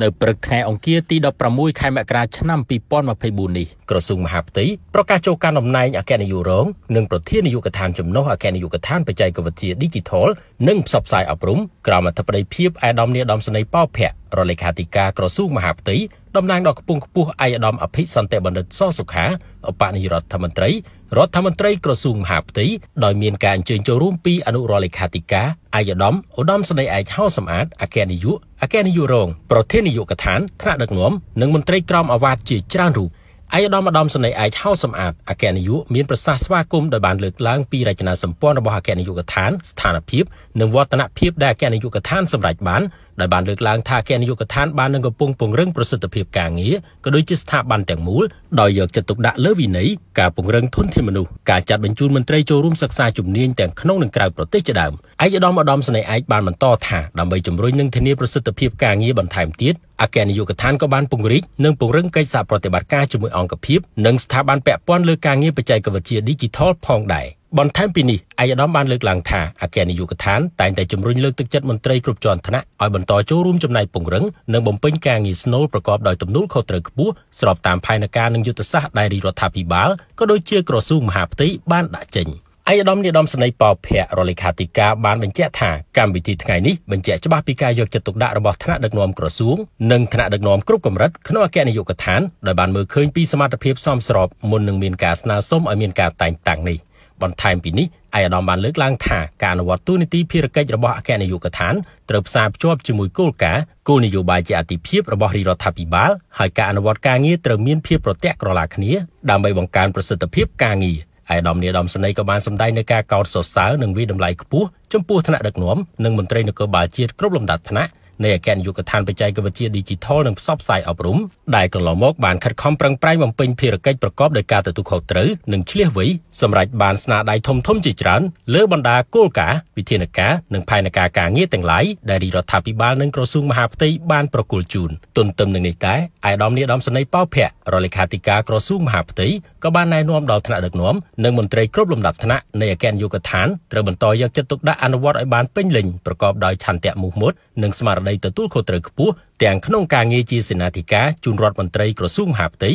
នៅព្រឹកថ្ងៃអង្គារទី16ខែមករាឆ្នាំ2024នេះក្រសួងមហាផ្ទៃប្រកាសចូលកាន់តំណែងអគ្គនាយករងនិងប្រធាននាយកដ្ឋានចំណុះអគ្គនាយកដ្ឋានបច្ចេកវិទ្យា Digital និងផ្សព្វផ្សាយអប់រំក្រមអធិបតីភាពអាយដាមនីដំស្នីប៉ោភ័ក្ររដ្ឋលេខាធិការក្រសួងមហាផ្ទៃ តំណាងដល់គពងខ្ពស់អាយដាមអភិសន្តិបណ្ឌិតសសុខាឧបនាយករដ្ឋមន្ត្រីរដ្ឋមន្ត្រីក្រសួងមហាផ្ទៃដោយមានការអញ្ជើញចូលរួមពីអនុរដ្ឋលេខាធិការអាយដាមឧត្តមស្ដីឯកហៅសំអាតអគ្គនាយកអគ្គនាយករងប្រធាននាយកដ្ឋានថ្នាក់ដឹកនាំនិងមន្ត្រីក្រមអាវ៉ាតជាច្រើនរូបឯកឧត្តមឧត្តមសេនីយ៍ឯកហៅសំអាតអគ្គនាយកមានប្រសាសន៍ស្វាគមន៍ដោយបានលើកឡើងពីរចនាសម្ព័ន្ធរបស់អគ្គនាយកដ្ឋានស្ថានភាពនិងវឌ្ឍនភាពដែលអគ្គនាយកដ្ឋានសម្រេចបានដោយបានលើកឡើងថាអគ្គនាយកដ្ឋានបាននឹងកំពុងពង្រឹងប្រសិទ្ធភាពការងារក៏ដូចជាស្ថាប័នទាំងមូលដោយយកចិត្តទុកដាក់លើវិន័យការពង្រឹងធនធានមនុស្សការចាត់បញ្ជូនមន្ត្រីចូលរួមសិក្សាជំនាញទាំងក្នុងនិងក្រៅប្រទេសជាដើមឯកឧត្តមឧត្តមសេនីយ៍ឯកបានបន្តថាដើម្បីជំរុញនិងធានាប្រសិទ្ធភាពការងារបន្ថែមទៀតអគ្គនាយកដ្ឋានក៏បានពង្រីកនិងពង្រឹងកិច្ចសហប្រតិបត្តិការជាមួយអង្គភាពនិងស្ថាប័នពាក់ព័ន្ធលើការងារបច្ចេកវិទ្យា Digital ផងដែរ។ បន្ថែមពីនេះឯកឧត្តមបានលើកឡើងថាអគ្គនាយកដ្ឋានតែងតែជំរុញលើកទឹកចិត្តមន្ត្រីគ្រប់ជាន់ថ្នាក់ឲ្យបន្តចូលរួមចំណែកពង្រឹងនិងបំពេញការងារស្នូលប្រកបដោយទំនួលខុសត្រូវខ្ពស់ស្របតាមផែនការនិងយុទ្ធសាស្ត្រដែលរដ្ឋាភិបាលក៏ដូចជាក្រសួងមហាផ្ទៃបានដាក់ចេញឯកឧត្តមនាយដំស្នីប៉ោភ័ក្ររដ្ឋលេខាធិការបានបញ្ជាក់ថាកម្មវិធីថ្ងៃនេះបញ្ជាក់ច្បាស់ពីការយកចិត្តទុកដាក់របស់ថ្នាក់ដឹកនាំក្រសួងនិងថ្នាក់ដឹកនាំគ្រប់កម្រិតក្នុងអគ្គនាយកដ្ឋានដោយបានមើលឃើញពីសមត្ថភាពសមស្របមុននឹងមានការស្នើសុំឲ្យមានការតែងតាំងនេះ។ បន្ថែមពីនេះឯកឧត្តមបានលើកឡើងថាការអនុវត្តទូនីតិភារកិច្ចរបស់អគ្គនាយកដ្ឋានត្រូវផ្សារភ្ជាប់ជាមួយគោលការណ៍គោលនយោបាយជាអាទិភាពរបស់រាជរដ្ឋាភិបាលហើយការអនុវត្តការងារត្រូវមានភាពប្រតិក្រឡាគ្នាដើម្បីបង្កើនប្រសិទ្ធភាពការងារឯកឧត្តមនាយដំសនីក៏បានសម្ដែងនៅការកោតសរសើរនិងវិតម្លៃខ្ពស់ចំពោះថ្នាក់ដឹកនាំនិងមន្ត្រីនគរបាលជាតិគ្រប់លំដាប់ថ្នាក់ នៃអគ្គនាយកដ្ឋានបច្ចេកវិទ្យា Digital និងផ្សព្វផ្សាយអប់រំដែលកន្លងមកបានខិតខំប្រឹងប្រែងបំពេញភារកិច្ចប្រកបដោយការទទួលខុសត្រូវនិងឆ្លៀសវៃសម្រាប់បានស្នាដៃធំធំជាច្រើនលើបណ្ដាគោលការណ៍វិធានការនិងផែនការការងារទាំងឡាយដែលរដ្ឋាភិបាលនិងក្រសួងមហាផ្ទៃបានប្រគល់ជូនទន្ទឹមនឹងនេះដែរអាយដាមនាយដំសនីប៉ោភ័ក្ររដ្ឋលេខាធិការក្រសួងមហាផ្ទៃក៏បានណែនាំដល់ថ្នាក់ដឹកនាំនិងមន្ត្រីគ្រប់លំដាប់ថ្នាក់នៃអគ្គនាយកដ្ឋានត្រូវបន្តយកចិត្តទុកដាក់អនុវត្តឲ្យបានពេញលេញប្រកបដោយឆន្ទៈមោះមុតនិងស្មារតីទទួលខុសត្រូវខ្ពស់ទាំងក្នុងការងារជាសេនាធិការជូនរដ្ឋមន្ត្រីក្រសួងមហាផ្ទៃ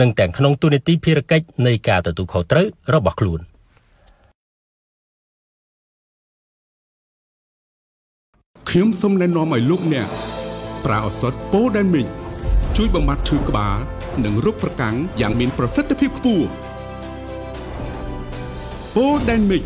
និងទាំងក្នុងទូនីតិភារកិច្ចនៃការទទួលខុសត្រូវរបស់ខ្លួនខ្ញុំសូមណែនាំឲ្យលោកអ្នកប្រើឱសថប៉ូដែនមីកជួយបំបត្តិឈឺក្បាលនិងរោគប្រកាំងយ៉ាងមានប្រសិទ្ធភាពខ្ពស់ប៉ូដែនមីក